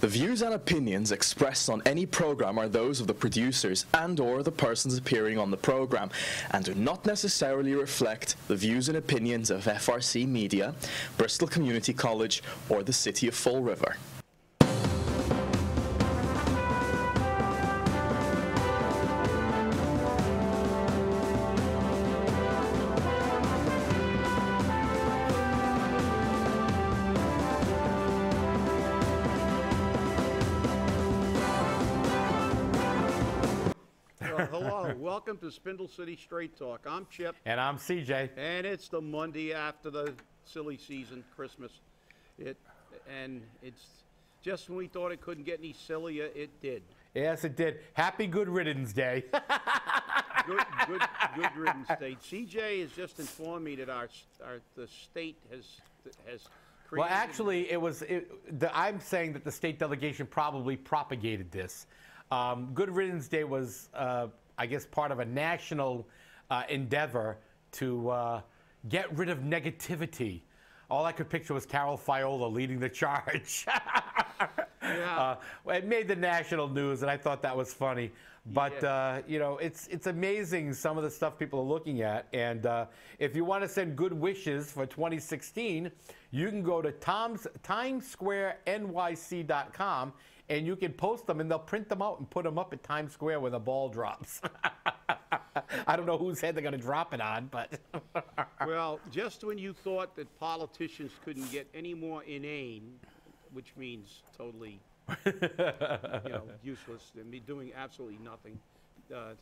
The views and opinions expressed on any program are those of the producers and or the persons appearing on the program and do not necessarily reflect the views and opinions of FRC Media, Bristol Community College or the City of Fall River. To Spindle City Straight Talk. I'm Chip, And I'm CJ. and it's the Monday after the silly season, Christmas. It and it's just when we thought it couldn't get any sillier, it did. Yes, it did. Happy Good Riddance Day. Good, good, good riddance, day. CJ has just informed me that our, our the state has has well, actually, it was. It, the, I'm saying that the state delegation probably propagated this. Um, Good Riddance Day was, uh, I guess, part of a national uh, endeavor to uh, get rid of negativity. All I could picture was Carole Fiola leading the charge. Yeah. Uh, it made the national news, and I thought that was funny. But Yeah. uh, you know, it's it's amazing some of the stuff people are looking at. And uh, if you want to send good wishes for 2016, you can go to Tom's TimesSquareNYC.com and you can post them, and they'll print them out and put them up at Times Square where the ball drops. I don't know whose head they're going to drop it on, but Well, just when you thought that politicians couldn't get any more inane, which means totally, you know, useless, and be doing absolutely nothing, uh,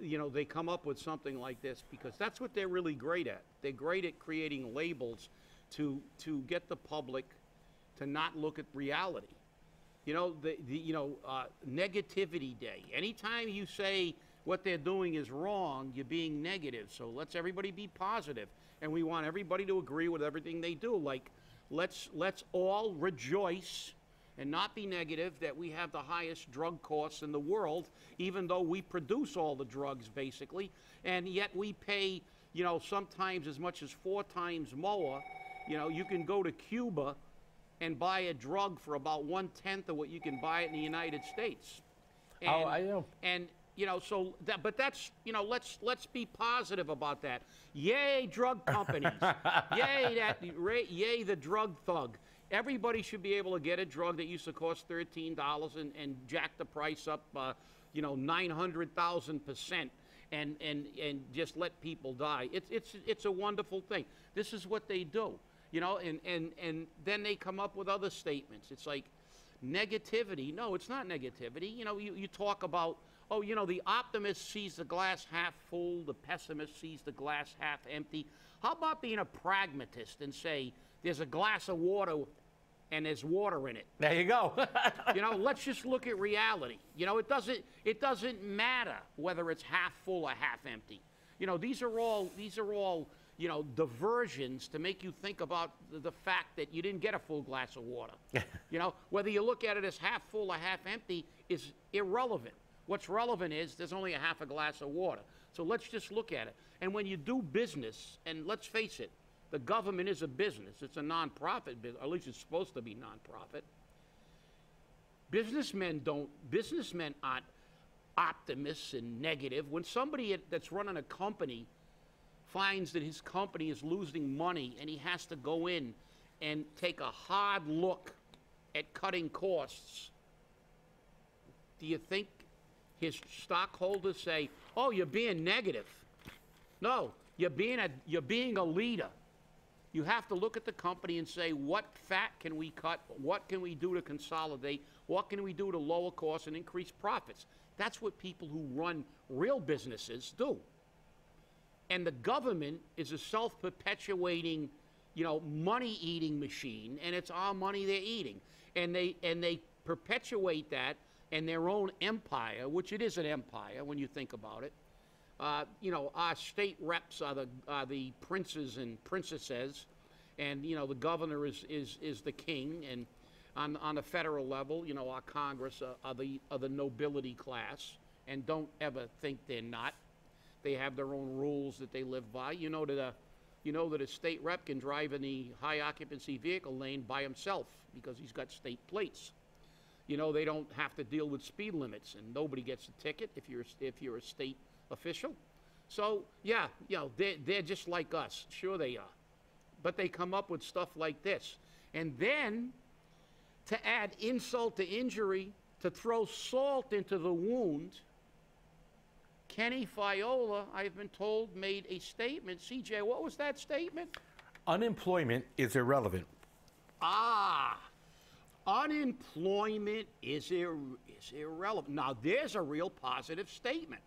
you know, they come up with something like this because that's what they're really great at. They're great at creating labels to to get the public to not look at reality. You know, the, the you know, uh, negativity day. Anytime you say what they're doing is wrong, you're being negative. So let's everybody be positive, and we want everybody to agree with everything they do. Like, let's let's all rejoice and not be negative that we have the highest drug costs in the world, even though we produce all the drugs basically, and yet we pay, you know, sometimes as much as four times more. You know, you can go to Cuba and buy a drug for about one tenth of what you can buy it in the United States. And, Oh, I know. And you know, so that, but that's you know, let's let's be positive about that. Yay, drug companies! yay, that yay, the drug thug. Everybody should be able to get a drug that used to cost thirteen dollars and, and jack the price up, uh, you know, nine hundred thousand percent. And, and, and just let people die. It's, it's, it's a wonderful thing. This is what they do you know and, and and then they come up with other statements. It's like negativity. No it's not negativity. You know you, you talk about oh you know the optimist sees the glass half full the pessimist sees the glass half empty. How about being a pragmatist and say there's a glass of water and there's water in it? There you go. you know let's just look at reality. You know it doesn't it doesn't matter whether it's half full or half empty. You know these are all these are all you know diversions to make you think about the, fact that you didn't get a full glass of water. You know whether you look at it as half full or half empty is irrelevant. What's relevant is there's only a half a glass of water. So let's just look at it. And when you do business and let's face it the government is a business. It's a nonprofit business at least it's supposed to be nonprofit. Businessmen don't businessmen aren't optimists and negative. When somebody that's running a company finds that his company is losing money and he has to go in and take a hard look at cutting costs do you think his stockholders say oh you're being negative no you're being a you're being a leader you have to look at the company and say, what fat can we cut? What can we do to consolidate? What can we do to lower costs and increase profits? That's what people who run real businesses do. And the government is a self perpetuating, you know, money eating machine, and it's our money they're eating. And they, and they perpetuate that and their own empire, which it is an empire when you think about it. Uh, you know, our state reps are the, are the princes and princesses, and, you know, the governor is, is, is the king, and on, on the federal level, you know, our Congress are, are, the, are the nobility class, and don't ever think they're not. They have their own rules that they live by. You know that a, you know that a state rep can drive in the high occupancy vehicle lane by himself because he's got state plates. you know, they don't have to deal with speed limits, and nobody gets a ticket if you're if you're a state official. So yeah, you know, they're they're just like us. Sure they are, but they come up with stuff like this, and then to add insult to injury, to throw salt into the wound. Kenny Fiola, I've been told, made a statement. CJ, what was that statement? Unemployment is irrelevant. Ah, unemployment is, ir- is irrelevant. Now, there's a real positive statement.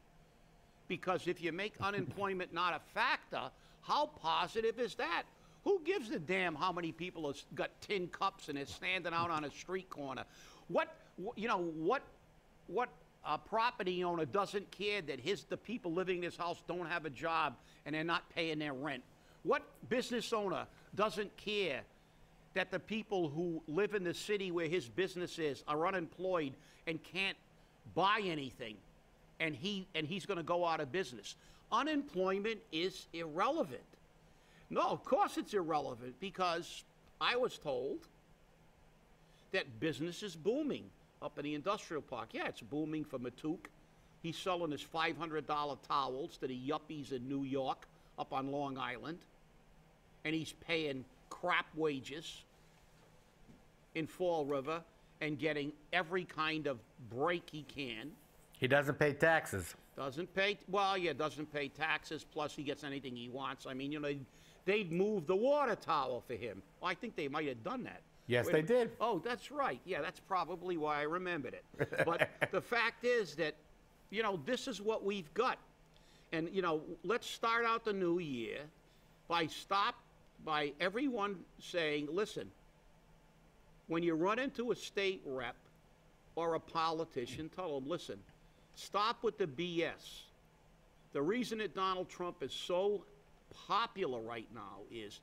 Because if you make unemployment not a factor, how positive is that? Who gives a damn how many people have got tin cups and is standing out on a street corner? What, you know, what, what a property owner doesn't care that his, the people living in his house don't have a job and they're not paying their rent? What business owner doesn't care that the people who live in the city where his business is are unemployed and can't buy anything and he and he's going to go out of business? Unemployment is irrelevant. No of course it's irrelevant because i was told that business is booming up in the industrial park yeah it's booming for Matouk he's selling his $500 towels to the yuppies in new york up on long island and he's paying crap wages in Fall River and getting every kind of break he can. He doesn't pay taxes. Doesn't pay, well, yeah, doesn't pay taxes, plus he gets anything he wants. I mean, you know, they'd, move the water tower for him. Well, I think they might have done that. Yes, Wait, they did. Oh, that's right. Yeah, that's probably why I remembered it. But the fact is that, you know, this is what we've got. And, you know, let's start out the new year by stop, by everyone saying, listen, when you run into a state rep or a politician, tell them, listen, stop with the BS. The reason that Donald Trump is so popular right now is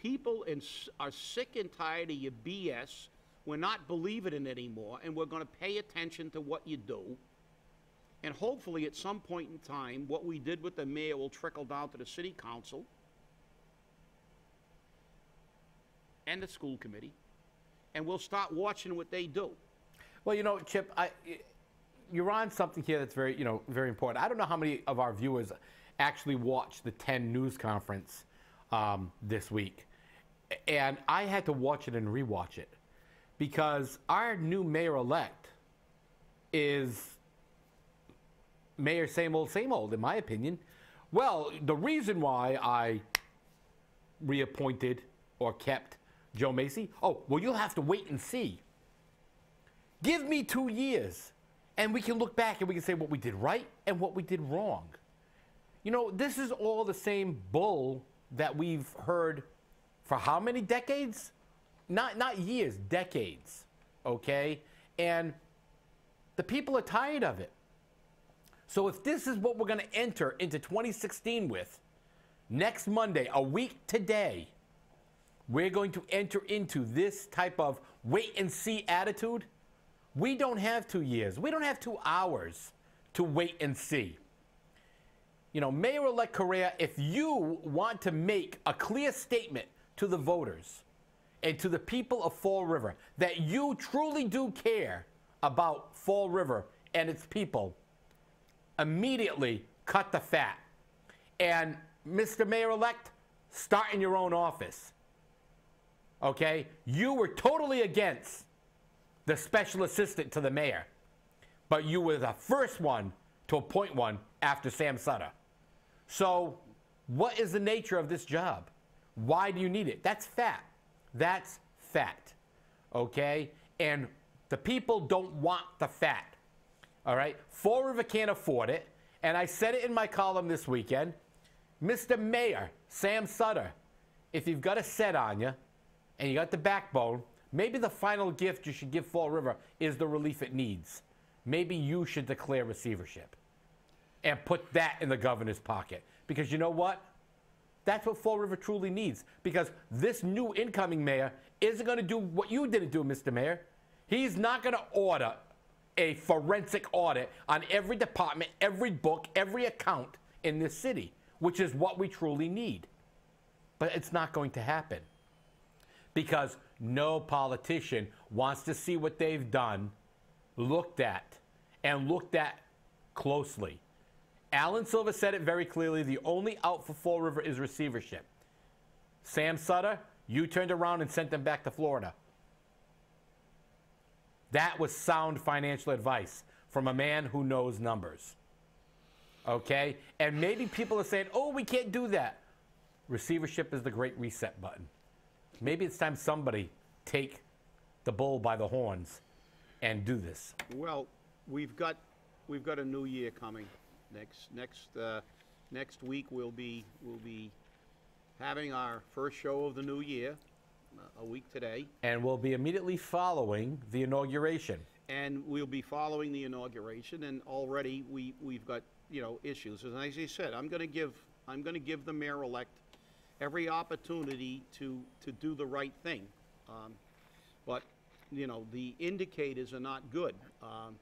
people in, are sick and tired of your BS. We're not believing it anymore, and we're going to pay attention to what you do. And hopefully, at some point in time, what we did with the mayor will trickle down to the city council and the school committee, and we'll start watching what they do. Well, you know, Chip, I, you're on something here that's very, you know, very important. I don't know how many of our viewers actually watched the 10 news conference um, this week, and I had to watch it and rewatch it because our new mayor-elect is mayor same old, same old, in my opinion. Well, the reason why I reappointed or kept Joe Macy, oh, well, you'll have to wait and see. Give me two years, and we can look back and we can say what we did right and what we did wrong. You know, this is all the same bull that we've heard for how many decades? Not not years, decades. Okay? And the people are tired of it. So if this is what we're going to enter into 2016 with, next Monday, a week today, we're going to enter into this type of wait and see attitude. We don't have two years. We don't have two hours to wait and see. You know, Mayor elect Correia, if you want to make a clear statement to the voters and to the people of Fall River that you truly do care about Fall River and its people, immediately cut the fat. And Mr. Mayor elect, start in your own office. Okay? You were totally against the special assistant to the mayor, but you were the first one to appoint one after Sam Sutter. So, what is the nature of this job? Why do you need it? That's fat. That's fat. Okay? And the people don't want the fat. All right? Fall River can't afford it. And I said it in my column this weekend. Mr. Mayor, Sam Sutter, if you've got a set on you and you got the backbone, maybe the final gift you should give Fall River is the relief it needs. Maybe you should declare receivership and put that in the governor's pocket. Because you know what? That's what Fall River truly needs. Because this new incoming mayor isn't going to do what you didn't do, Mr. Mayor. He's not going to order a forensic audit on every department, every book, every account in this city, which is what we truly need. But it's not going to happen because no politician wants to see what they've done looked at and looked at closely. Alan Silva said it very clearly the only out for Fall River is receivership. Sam Sutter, you turned around and sent them back to Florida. That was sound financial advice from a man who knows numbers. Okay? And maybe people are saying, oh, we can't do that. Receivership is the great reset button. Maybe it's time somebody take the bull by the horns and do this. Well, we've got, we've got a new year coming. Next, next, uh, next week, we'll be, we'll be having our first show of the new year, uh, a week today. And we'll be immediately following the inauguration. And we'll be following the inauguration, and already we, we've got, you know, issues. And as I said, I'm gonna give, I'm gonna give the mayor-elect every opportunity to, to do the right thing. Um, But, you know, the indicators are not good. Um,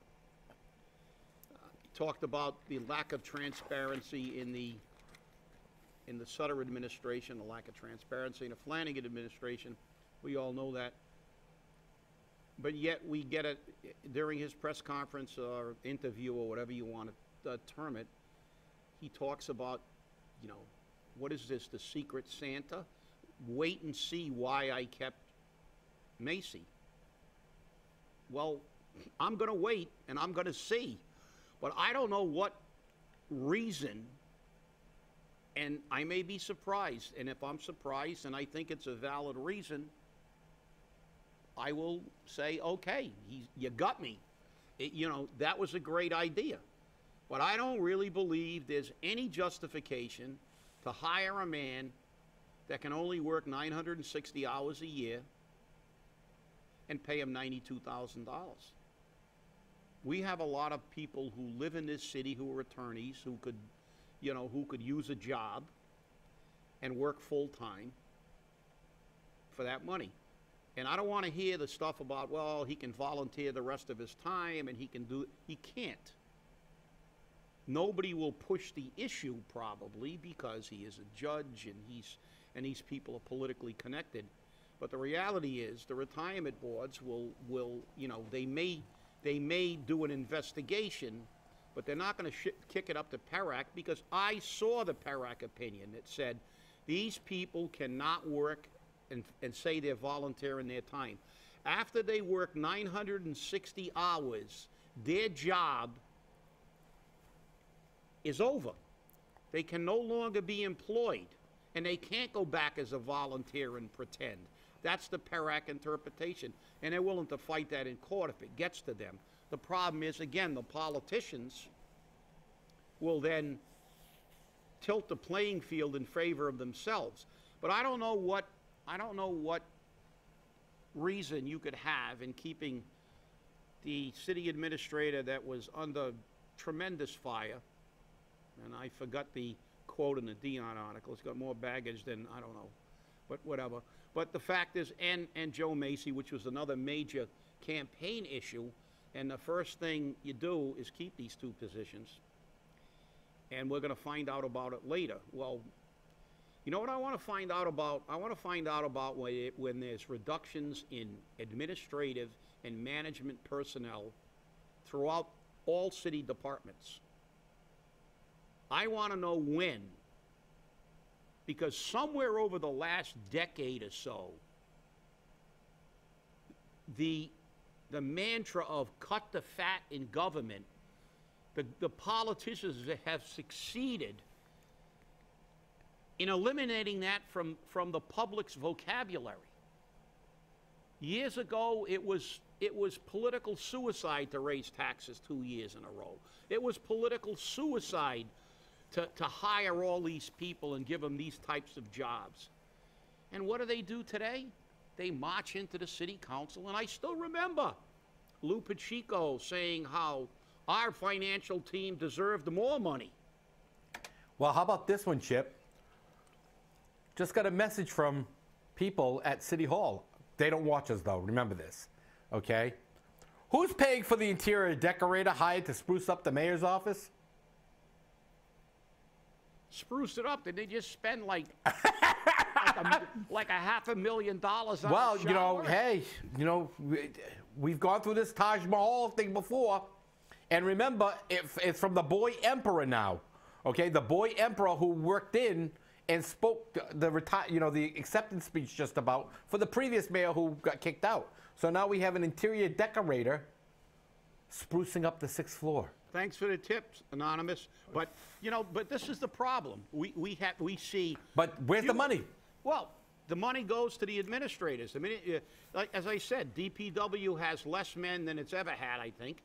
Talked about the lack of transparency in the, in the Sutter administration, the lack of transparency in the Flanagan administration. We all know that. But yet we get it during his press conference or interview or whatever you want to uh, term it. He talks about, you know, what is this, the secret Santa? Wait and see why I kept Macy. Well, I'm going to wait and I'm going to see. But I don't know what reason, and I may be surprised. And if I'm surprised and I think it's a valid reason, I will say, okay, you got me. It, you know, that was a great idea. But I don't really believe there's any justification to hire a man that can only work 960 hours a year and pay him $92,000. We have a lot of people who live in this city who are attorneys who could, you know, who could use a job and work full time for that money. And I don't want to hear the stuff about, well, he can volunteer the rest of his time and he can do, he can't. Nobody will push the issue probably because he is a judge and he's, and these people are politically connected. But the reality is the retirement boards will, will, you know, they may, they may do an investigation, but they're not going to kick it up to PERAC because I saw the PERAC opinion that said these people cannot work and, and say they're volunteering their time. After they work 960 hours, their job is over. They can no longer be employed, and they can't go back as a volunteer and pretend. That's the PERAC interpretation, and they're willing to fight that in court if it gets to them. The problem is, again, the politicians will then tilt the playing field in favor of themselves. But I don't know what I don't know what reason you could have in keeping the city administrator that was under tremendous fire, and I forgot the quote in the Dion article. It's got more baggage than I don't know, but whatever. But the fact is, and and Joe Macy, which was another major campaign issue, and the first thing you do is keep these two positions and we're going to find out about it later. Well, you know what I want to find out about? I want to find out about when, there's reductions in administrative and management personnel throughout all city departments. I want to know when. Because somewhere over the last decade or so, the, the mantra of cut the fat in government the, the politicians have succeeded in eliminating that from, from the public's vocabulary. Years ago, it was, it was political suicide to raise taxes two years in a row. It was political suicide to, to hire all these people and give them these types of jobs. And what do they do today? They march into the city council, and I still remember Lou Pacheco saying how our financial team deserved more money. Well, how about this one, Chip? Just got a message from people at City Hall. They don't watch us, though. Remember this, okay? Who's paying for the interior decorator hired to spruce up the mayor's office? Spruce it up. Did they just spend like a like, a, like a half a million dollars on Well, you know, hey, you know, we- we've gone through this Taj Mahal thing before, and remember, it, it's from the boy emperor now. Okay, the boy emperor who worked in and spoke the, the you know, the acceptance speech just about for the previous mayor who got kicked out. So now we have an interior decorator sprucing up the sixth floor. Thanks for the tips, anonymous. But you know, but this is the problem. We we have we see. But where's the money? Well, the money goes to the administrators. I mean, uh, like as I said, DPW has less men than it's ever had. I think.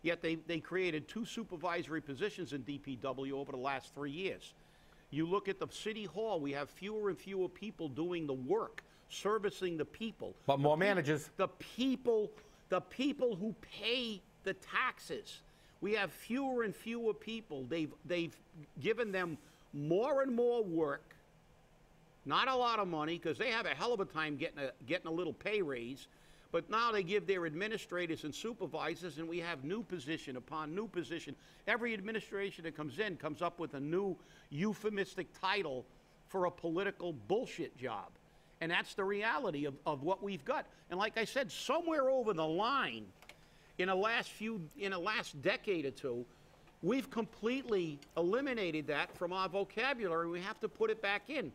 Yet they, they created two supervisory positions in DPW over the last three years. You look at the city hall, we have fewer and fewer people doing the work, servicing the people. But more managers. The people, the people who pay the taxes. We have fewer and fewer people. They've, they've given them more and more work, not a lot of money, because they have a hell of a time getting a, getting a little pay raise. But now they give their administrators and supervisors, and we have new position upon new position. Every administration that comes in comes up with a new euphemistic title for a political bullshit job. And that's the reality of, of what we've got. And like I said, somewhere over the line, in the last few, in the last decade or two, we've completely eliminated that from our vocabulary. We have to put it back in.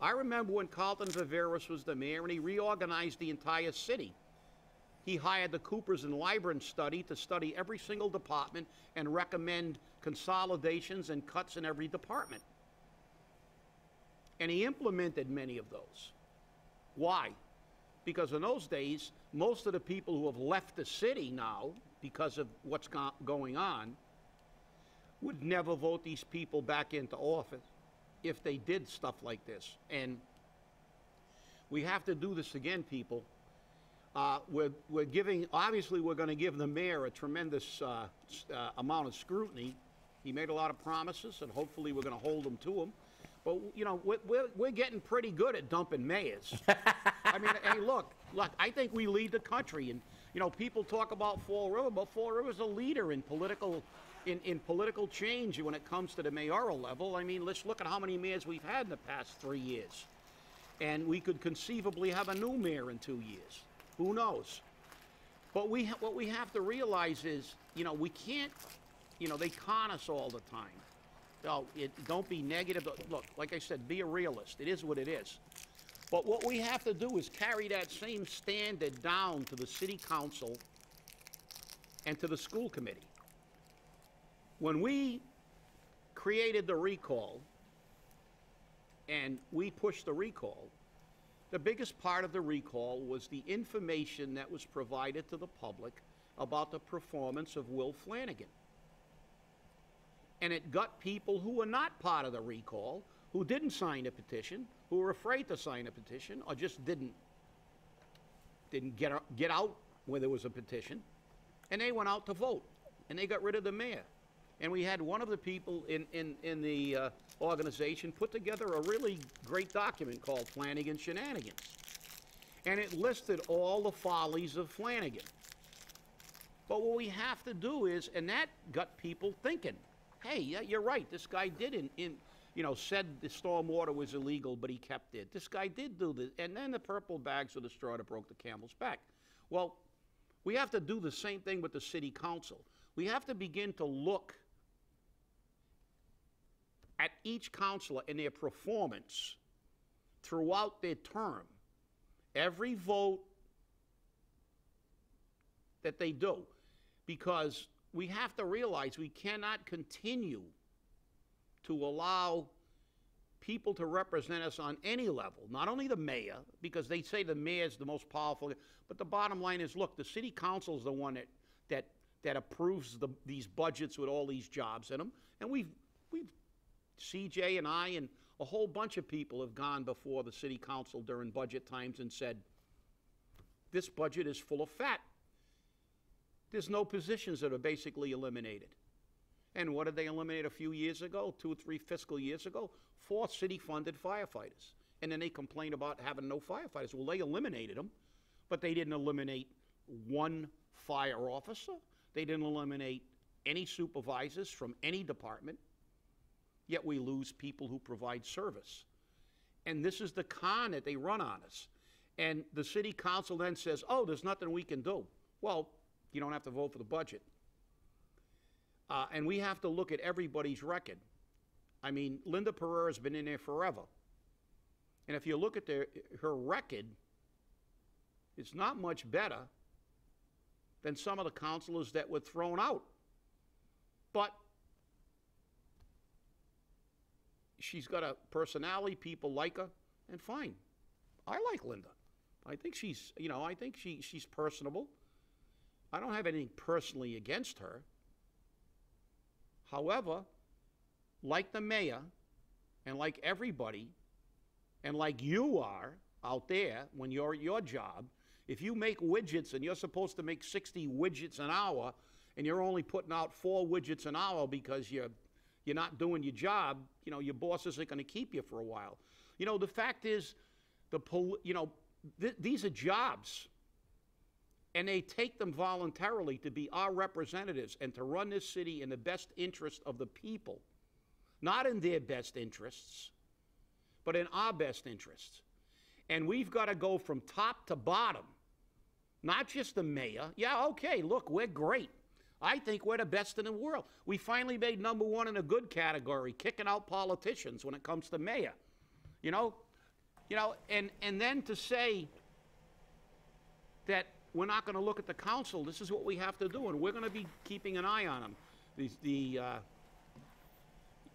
I remember when Carlton Viveiros was the mayor and he reorganized the entire city. He hired the Coopers and Lybrand study to study every single department and recommend consolidations and cuts in every department. And he implemented many of those. Why? Because in those days, most of the people who have left the city now because of what's go- going on would never vote these people back into office if they did stuff like this. And we have to do this again, people. Uh, we're, we're giving, obviously, we're going to give the mayor a tremendous uh, uh, amount of scrutiny. He made a lot of promises, and hopefully, we're going to hold him to them. But, you know, we're, we're, we're getting pretty good at dumping mayors. I mean, hey, look, look, I think we lead the country. And, you know, people talk about Fall River, but Fall River's a leader in political, in, in political change when it comes to the mayoral level. I mean, let's look at how many mayors we've had in the past three years. And we could conceivably have a new mayor in two years. Who knows? But we, ha- what we have to realize is, you know, we can't, you know, they con us all the time. No, it, don't be negative. Look, like I said, be a realist. It is what it is. But what we have to do is carry that same standard down to the city council and to the school committee. When we created the recall and we pushed the recall, the biggest part of the recall was the information that was provided to the public about the performance of Will Flanagan. And it got people who were not part of the recall, who didn't sign a petition, who were afraid to sign a petition, or just didn't didn't get, out- get out where there was a petition, and they went out to vote, and they got rid of the mayor. And we had one of the people in, in, in the uh, organization put together a really great document called Flanagan Shenanigans. And it listed all the follies of Flanagan. But what we have to do is, and that got people thinking, hey, you're right, this guy did in, in you know, said the stormwater was illegal, but he kept it. This guy did do this. And then the purple bags were the straw that broke the camel's back. Well, we have to do the same thing with the city council. We have to begin to look at each councilor and their performance throughout their term. Every vote that they do. Because we have to realize we cannot continue to allow people to represent us on any level, not only the mayor, because they say the mayor is the most powerful, but the bottom line is, look, the city council is the one that, that, that approves the, these budgets with all these jobs in them, and we've, we've, CJ and I and a whole bunch of people have gone before the city council during budget times and said, this budget is full of fat. There's no positions that are basically eliminated. And what did they eliminate a few years ago, two or three fiscal years ago? Four city-funded firefighters. And then they complained about having no firefighters. Well, they eliminated them, but they didn't eliminate one fire officer. They didn't eliminate any supervisors from any department. Yet we lose people who provide service. and this is the con that they run on us. And the city council then says, oh, there's nothing we can do. Well, you don't have to vote for the budget. Uh, and we have to look at everybody's record. I mean, Linda Pereira's been in there forever. And if you look at their, her record, it's not much better than some of the councilors that were thrown out. But she's got a personality, people like her, and fine. I like Linda. I think she's, you know, I think she, she's personable. I don't have anything personally against her. However, like the mayor, and like everybody, and like you are out there when you're at your job, if you make widgets and you're supposed to make 60 widgets an hour, and you're only putting out four widgets an hour because you're you're not doing your job, you know, your boss isn't going to keep you for a while. You know, the fact is, the pol- you know, th- these are jobs, and they take them voluntarily to be our representatives and to run this city in the best interest of the people, not in their best interests, but in our best interests. And we've got to go from top to bottom, not just the mayor. Yeah, okay, look, we're great. I think we're the best in the world. We finally made number one in a good category, kicking out politicians when it comes to mayor. You know, you know, and and then to say that we're not going to look at the council, this is what we have to do, and we're going to be keeping an eye on them. The, the uh,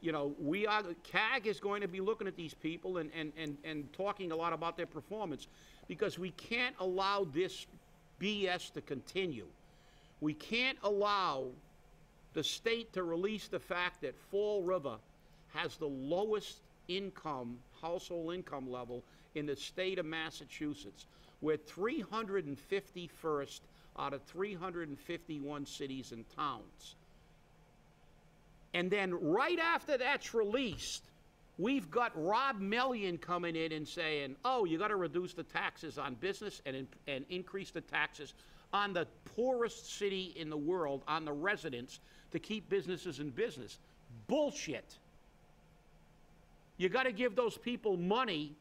you know, we are, CAG is going to be looking at these people and, and, and, and talking a lot about their performance because we can't allow this BS to continue. We can't allow the state to release the fact that Fall River has the lowest income, household income level in the state of Massachusetts. We're 351st out of 351 cities and towns. And then right after that's released, we've got Rob Mellion coming in and saying, oh, you got to reduce the taxes on business and, in- and increase the taxes on the poorest city in the world, on the residents, to keep businesses in business. Bullshit. You got to give those people money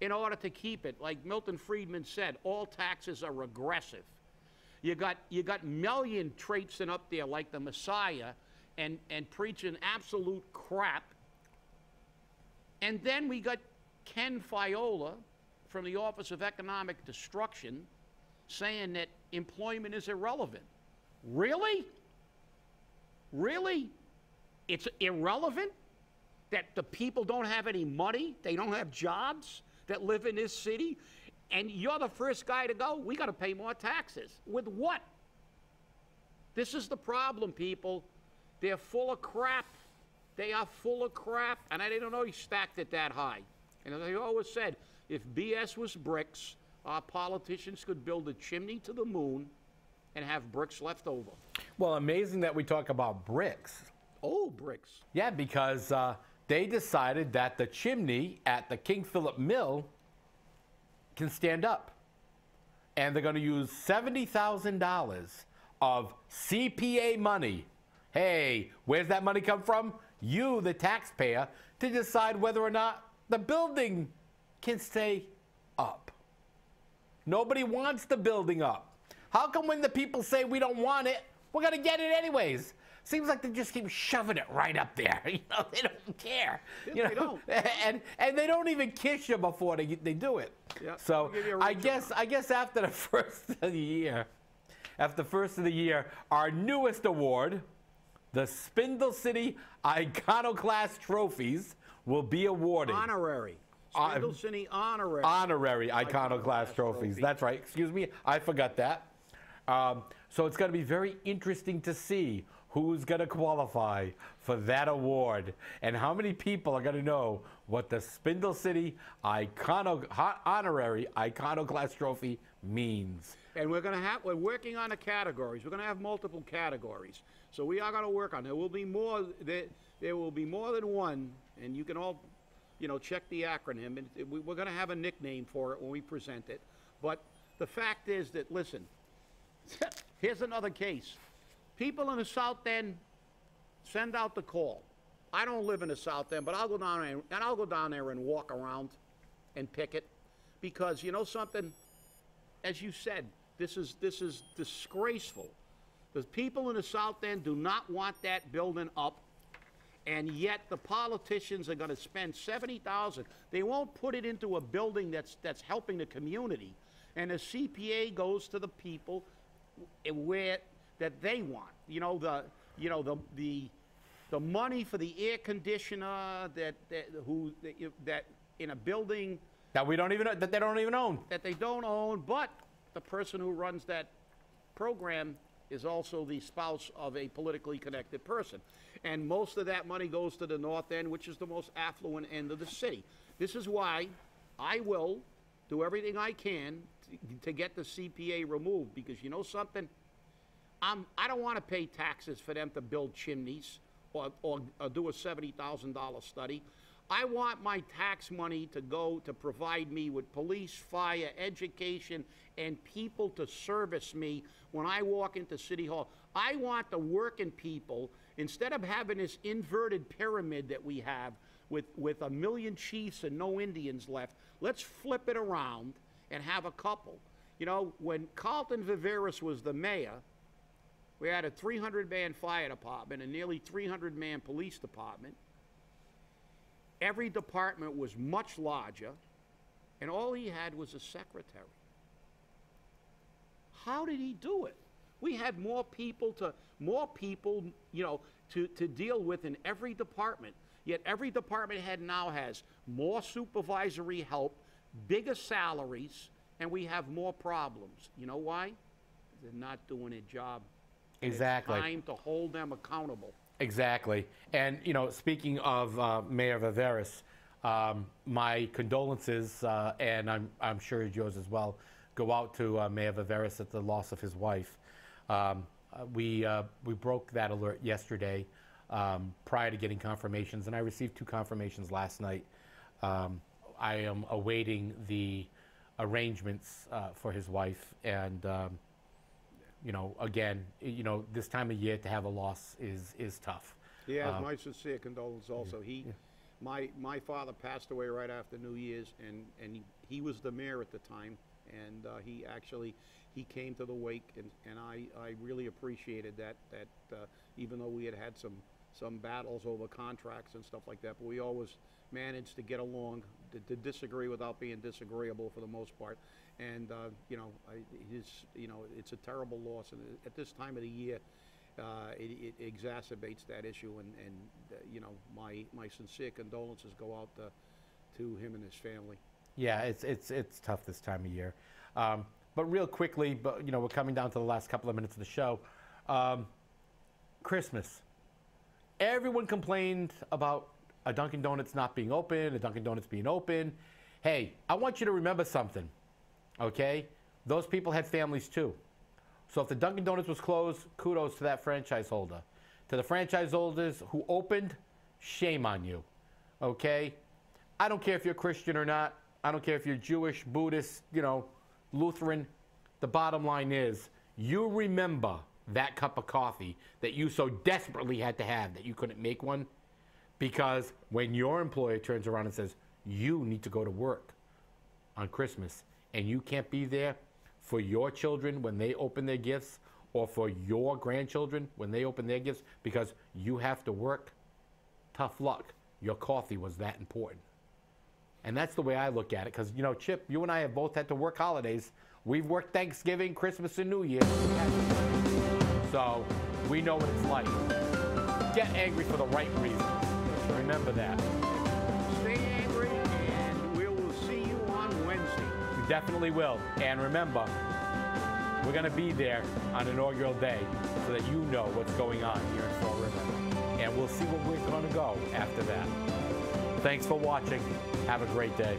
in order to keep it. Like Milton Friedman said, all taxes are regressive. You got you got Mellion traipsing up there like the Messiah and, and preaching absolute crap. And then we got Ken Fiola from the Office of Economic Destruction saying that employment is irrelevant. Really? Really? It's irrelevant that the people don't have any money, they don't have jobs that live in this city, and you're the first guy to go, we got to pay more taxes. With what? This is the problem, people. They're full of crap. They are full of crap, and I didn't know he stacked it that high. And as I always said, if BS was bricks, our politicians could build a chimney to the moon and have bricks left over. Well, amazing that we talk about bricks. Oh, bricks. Yeah, because uh, they decided that the chimney at the King Philip Mill can stand up. And they're going to use $70,000 of CPA money. Hey, where's that money come from? You, the taxpayer, to decide whether or not the building can stay up. Nobody wants the building up. How come when the people say we don't want it, we're going to get it anyways? Seems like they just keep shoving it right up there. You know, they don't care. You know, they don't. and and they don't even kiss you before they they do it. Yeah, So they'll give you a I guess I guess after the first of the year, after the first of the year, our newest award, the Spindle City Iconoclast Trophies, will be awarded. Honorary. Uh, Spindle City honorary. Honorary Iconoclast Iconoclast trophies. That's right. Excuse me, I forgot that. Um, so it's going to be very interesting to see who's going to qualify for that award and how many people are going to know what the Spindle City Icono- Honorary Iconoclast Trophy means. And we're gonna have, we're working on the categories. We're gonna have multiple categories. So we are gonna work on, there will be more, there, there will be more than one, and you can all, you know, check the acronym, and we're gonna have a nickname for it when we present it. But the fact is that, listen, here's another case. People in the South End send out the call. I don't live in the South End, but I'll go down there, and and I'll go down there and walk around. and picket, because you know something, as you said, this is this is disgraceful. The people in the South End do not want that building up, and yet the politicians are going to spend seventy thousand. They won't put it into a building that's that's helping the community, and the CPA goes to the people where that they want. You know the you know the the the money for the air conditioner that that who that, that in a building That we don't even that they don't even own. that they don't own, but the person who runs that program is also the spouse of a politically connected person. And most of that money goes to the north end, which is the most affluent end of the city. This is why I will do everything I can to, to get the CPA removed, because you know something? I'm, I don't want to pay taxes for them to build chimneys or, or, or do a $70,000 study. I want my tax money to go to provide me with police, fire, education, and people to service me when I walk into City Hall. I want the working people, instead of having this inverted pyramid that we have with, with a million chiefs and no Indians left, let's flip it around and have a couple. You know, when Carlton Viveiros was the mayor, we had a 300 man fire department, a nearly 300 man police department. Every department was much larger, and all he had was a secretary. How did he do it? We had more people to more people, you know, to, to deal with in every department. Yet every department head now has more supervisory help, bigger salaries, and we have more problems. You know why? They're not doing a job. Exactly. time to hold them accountable. Exactly. And, you know, speaking of uh, Mayor Viveiros, um, my condolences, uh, and I'm, I'm sure yours as well, go out to uh, Mayor Viveiros at the loss of his wife. Um, uh, we, uh, we broke that alert yesterday um, prior to getting confirmations, and I received two confirmations last night. Um, I am awaiting the arrangements uh, for his wife, and um, you know, again, you know, this time of year to have a loss is is tough. Has Um, my sincere condolences also. He, my, my father passed away right after New Year's, and, and he, he was the mayor at the time, and uh, he actually, he came to the wake, and, and I, I really appreciated that, that uh, even though we had had some, some battles over contracts and stuff like that, but we always managed to get along, to, to disagree without being disagreeable for the most part. And, uh, you know, his, you know, it's a terrible loss, and at this time of the year, uh, it, it exacerbates that issue, and, and uh, you know, my, my sincere condolences go out to, to him and his family. Yeah, it's it's it's tough this time of year. Um, but real quickly, but you know, we're coming down to the last couple of minutes of the show. Um, Christmas. Everyone complained about a Dunkin' Donuts not being open, a Dunkin' Donuts being open. Hey, I want you to remember something, okay? Those people had families too. So if the Dunkin' Donuts was closed, kudos to that franchise holder. To the franchise holders who opened, shame on you, okay? I don't care if you're Christian or not. I don't care if you're Jewish, Buddhist, you know, Lutheran. The bottom line is you remember that cup of coffee that you so desperately had to have that you couldn't make one because when your employer turns around and says you need to go to work on Christmas and you can't be there for your children when they open their gifts or for your grandchildren when they open their gifts because you have to work, tough luck. Your coffee was that important. And that's the way I look at it because, you know, Chip, you and I have both had to work holidays. We've worked Thanksgiving, Christmas, and New Year. So we know what it's like. Get angry for the right reasons. Remember that. Definitely will. And remember, we're going to be there on inaugural day so that you know what's going on here in Fall River. And we'll see where we're going to go after that. Thanks for watching. Have a great day.